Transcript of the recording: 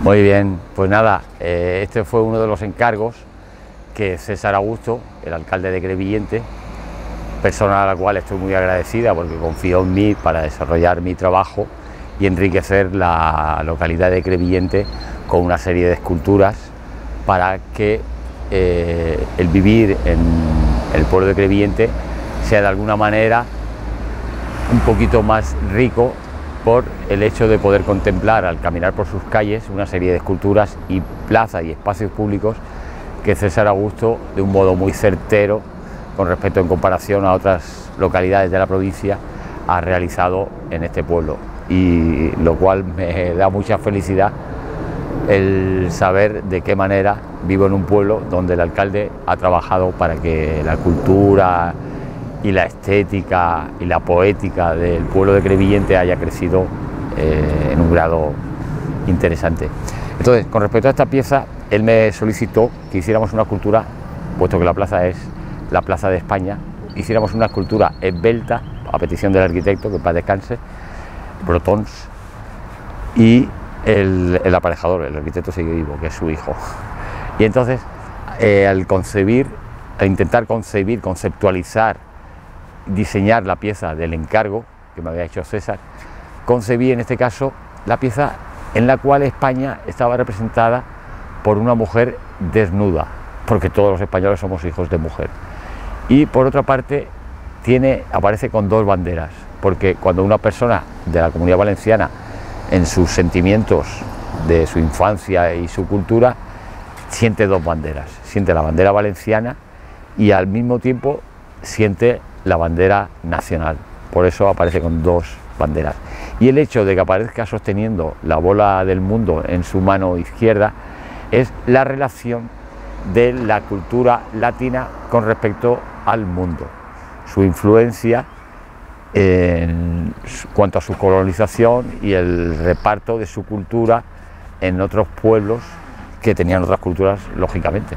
Muy bien, pues nada, eh, este fue uno de los encargos que César Augusto, el alcalde de Crevillente, persona a la cual estoy muy agradecida porque confió en mí para desarrollar mi trabajo y enriquecer la localidad de Crevillente con una serie de esculturas para que eh, el vivir en el pueblo de Crevillente sea de alguna manera un poquito más rico por el hecho de poder contemplar al caminar por sus calles una serie de esculturas y plazas y espacios públicos que César Augusto, de un modo muy certero, con respecto en comparación a otras localidades de la provincia, ha realizado en este pueblo. Y lo cual me da mucha felicidad el saber de qué manera vivo en un pueblo donde el alcalde ha trabajado para que la cultura, y la estética y la poética del pueblo de Crevillente haya crecido eh, en un grado interesante. Entonces, con respecto a esta pieza, él me solicitó que hiciéramos una escultura, puesto que la plaza es la plaza de España, hiciéramos una escultura esbelta, a petición del arquitecto, que para descanse, Brotons, y el, aparejador, el arquitecto sigue vivo, que es su hijo. Y entonces, eh, al concebir, al intentar concebir, conceptualizar diseñar la pieza del encargo que me había hecho César, concebí en este caso la pieza en la cual España estaba representada por una mujer desnuda, porque todos los españoles somos hijos de mujer. Y por otra parte, tiene, aparece con dos banderas, porque cuando una persona de la comunidad valenciana, en sus sentimientos de su infancia y su cultura, siente dos banderas, siente la bandera valenciana y al mismo tiempo siente la bandera nacional. Por eso aparece con dos banderas. Y el hecho de que aparezca sosteniendo la bola del mundo en su mano izquierda es la relación de la cultura latina con respecto al mundo, su influencia en cuanto a su colonización y el reparto de su cultura en otros pueblos que tenían otras culturas, lógicamente.